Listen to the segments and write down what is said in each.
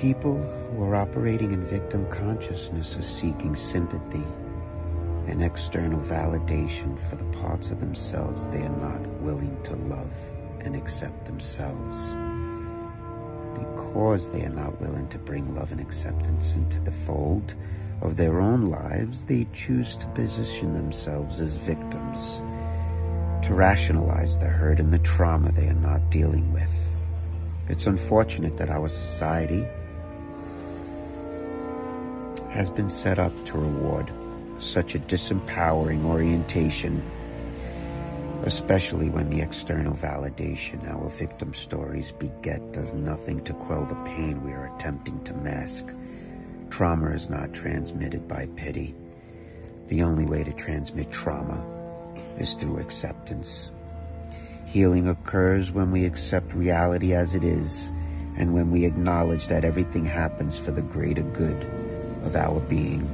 People who are operating in victim consciousness are seeking sympathy and external validation for the parts of themselves they are not willing to love and accept themselves. Because they are not willing to bring love and acceptance into the fold of their own lives, they choose to position themselves as victims, to rationalize the hurt and the trauma they are not dealing with. It's unfortunate that our society has been set up to reward such a disempowering orientation, especially when the external validation our victim stories beget does nothing to quell the pain we are attempting to mask. Trauma is not transmitted by pity. The only way to transmit trauma is through acceptance. Healing occurs when we accept reality as it is and when we acknowledge that everything happens for the greater good of our being.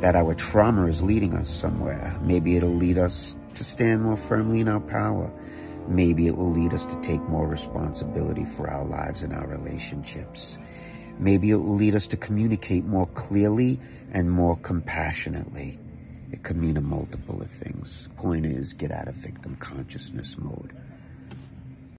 That our trauma is leading us somewhere. Maybe it'll lead us to stand more firmly in our power. Maybe it will lead us to take more responsibility for our lives and our relationships. Maybe it will lead us to communicate more clearly and more compassionately. It could mean a multiple of things. Point is, get out of victim consciousness mode.